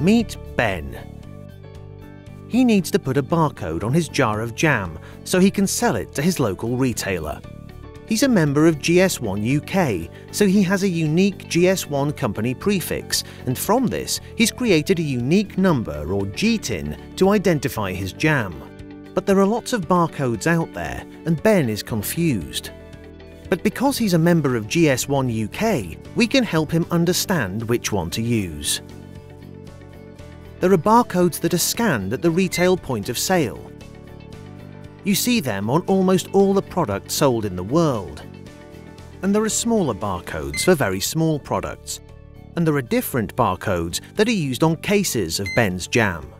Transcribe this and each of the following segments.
Meet Ben. He needs to put a barcode on his jar of jam so he can sell it to his local retailer. He's a member of GS1 UK, so he has a unique GS1 company prefix, and from this, he's created a unique number or GTIN to identify his jam. But there are lots of barcodes out there, and Ben is confused. But because he's a member of GS1 UK, we can help him understand which one to use. There are barcodes that are scanned at the retail point of sale, you see them on almost all the products sold in the world. And there are smaller barcodes for very small products. And there are different barcodes that are used on cases of Ben's jam.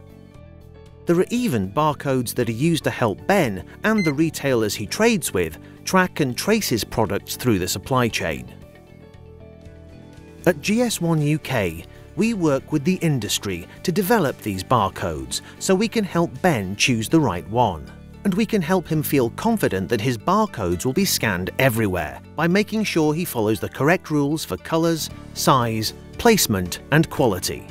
There are even barcodes that are used to help Ben and the retailers he trades with track and trace his products through the supply chain. At GS1 UK, we work with the industry to develop these barcodes so we can help Ben choose the right one and we can help him feel confident that his barcodes will be scanned everywhere by making sure he follows the correct rules for colours, size, placement and quality.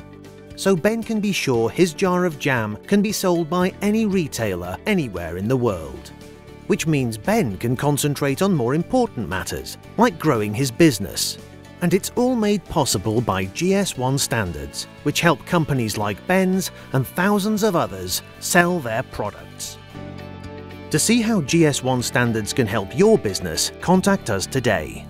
So Ben can be sure his jar of jam can be sold by any retailer anywhere in the world. Which means Ben can concentrate on more important matters, like growing his business. And it's all made possible by GS1 standards, which help companies like Ben's and thousands of others sell their products. To see how GS1 standards can help your business, contact us today.